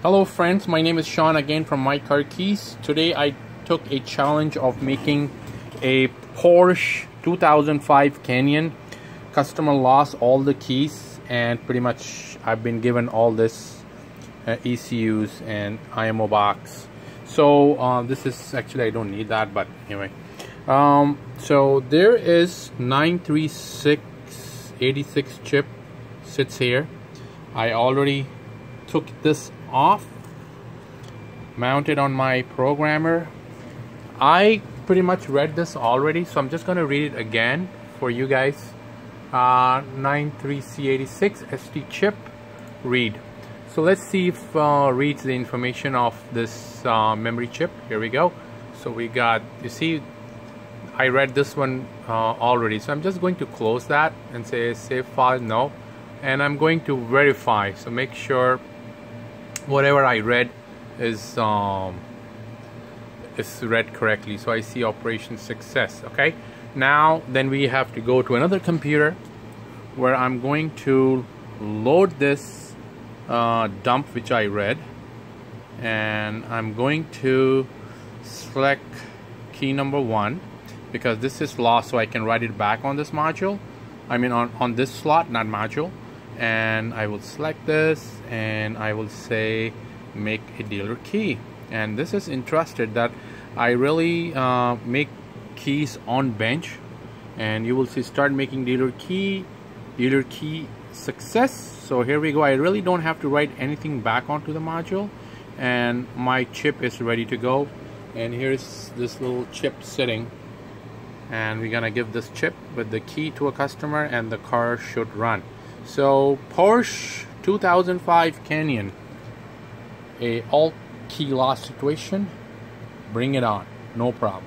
Hello friends, my name is Sean again from My Car Keys. Today I took a challenge of making a Porsche 2005 Cayenne. Customer lost all the keys and pretty much I've been given all this uh, ECUs and IMO box. So uh, this is actually I don't need that but anyway. Um, so there is 93C86 chip sits here. I already took this off mounted on my programmer. I pretty much read this already so I'm just gonna read it again for you guys. Uh, 93C86 ST chip read. So let's see if uh, reads the information of this uh, memory chip. Here we go. So we got you see I read this one uh, already. So I'm just going to close that and say save file no. And I'm going to verify. So make sure whatever I read is um, is read correctly so I see operation success okay? Now then we have to go to another computer where I'm going to load this uh, dump which I read and I'm going to select key number one because this is lost so I can write it back on this module. I mean on, on this slot not module and I will select this and I will say make a dealer key. And this is interested that I really uh, make keys on bench and you will see start making dealer key dealer key success. So here we go. I really don't have to write anything back onto the module and my chip is ready to go. And here's this little chip sitting. And we're gonna give this chip with the key to a customer and the car should run so Porsche 2005 Cayenne, a all key loss situation, bring it on, no problem.